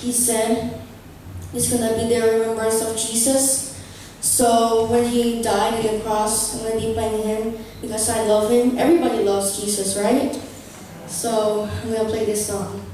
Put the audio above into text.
he said it's gonna be the remembrance of Jesus. So when he died on the cross, I'm gonna be playing him because I love him. Everybody loves Jesus, right? So I'm gonna play this song.